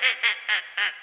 Ha ha ha ha ha!